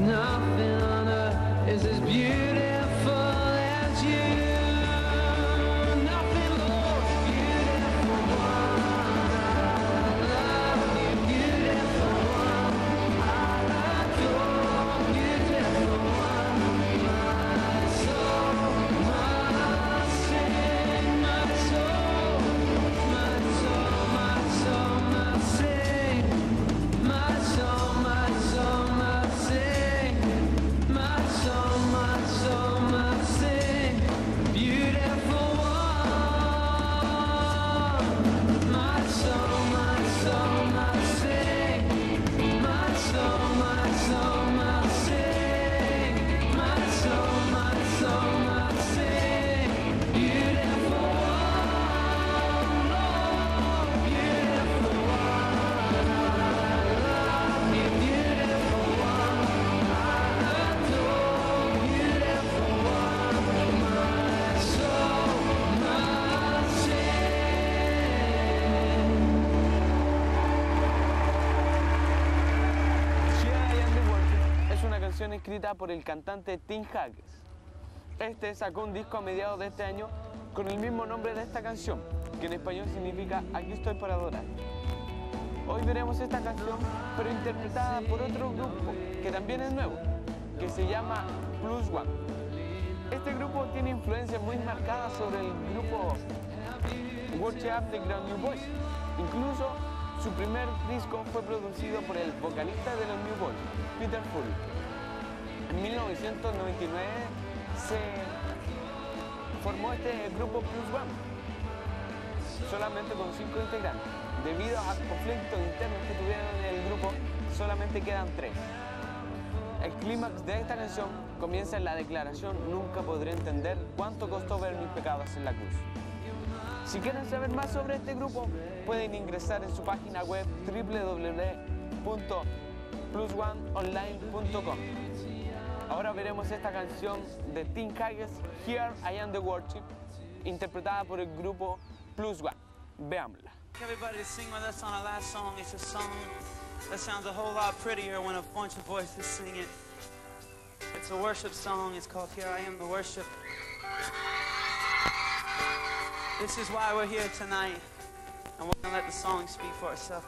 nothing canción escrita por el cantante Tim Haggis. Este sacó un disco a mediados de este año con el mismo nombre de esta canción, que en español significa Aquí estoy para adorar. Hoy veremos esta canción, pero interpretada por otro grupo que también es nuevo, que se llama Plus One. Este grupo tiene influencias muy marcadas sobre el grupo Worship de Grand New Boys. Incluso su primer disco fue producido por el vocalista de los New Boys, Peter Fury. En 1999 se formó este grupo Plus One, solamente con cinco integrantes. Debido a conflictos internos que tuvieron en el grupo, solamente quedan tres. El clímax de esta canción comienza en la declaración Nunca podré entender cuánto costó ver mis pecados en la cruz. Si quieren saber más sobre este grupo, pueden ingresar en su página web www.plusoneonline.com. Ahora veremos esta canción de Tim Hughes, Here I Am to Worship, interpretada por el grupo Plus One. Veámosla. Everybody sing with us on our last song. It's a song that sounds a whole lot prettier when a bunch of voices sing it. It's a worship song. It's called Here I Am to Worship. This is why we're here tonight. And we're going to let the song speak for itself.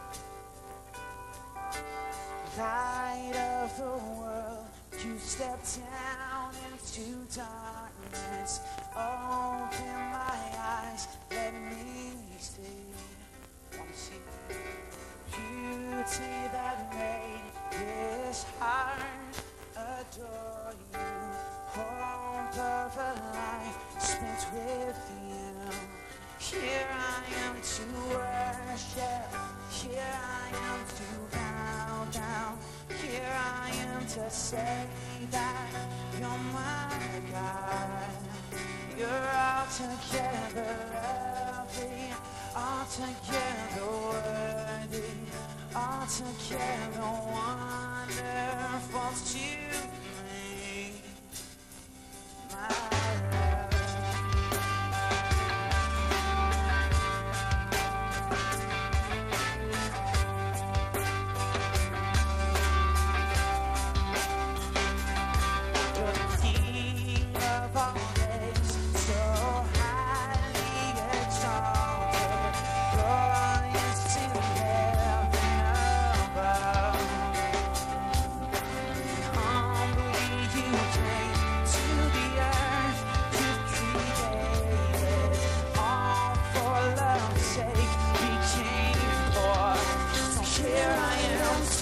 Light of the world, you step down into darkness. Open my eyes, let me see. See beauty that made this heart adore you. Hope of a life spent with you. Here I am to worship. Here I am to bow down. Here I am to say that you're my God. You're altogether lovely, altogether worthy, altogether wonderful to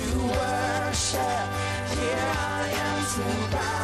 to worship, here I am to bow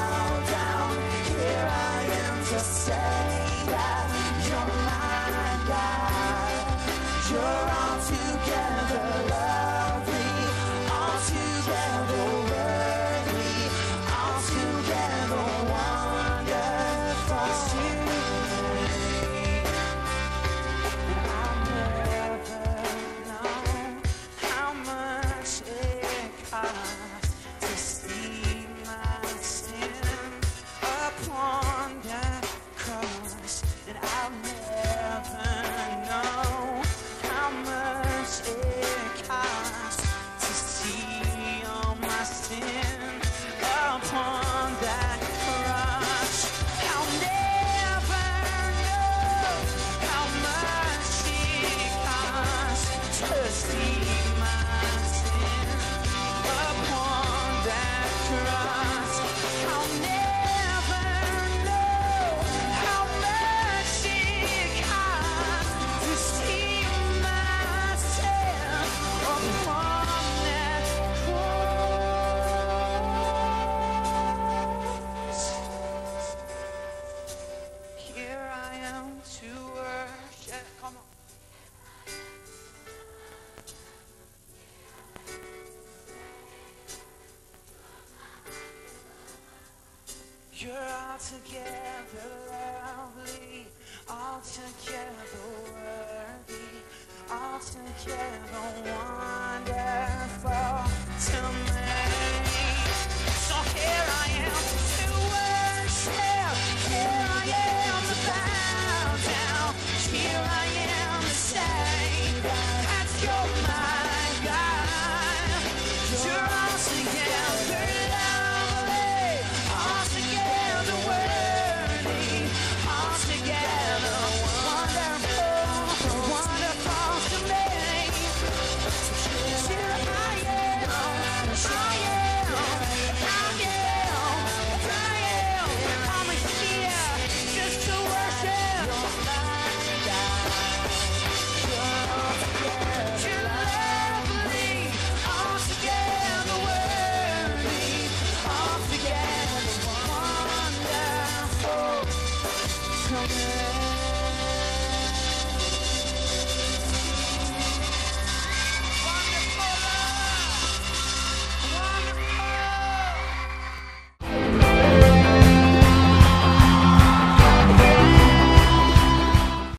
You're altogether lovely, altogether worthy, altogether wonderful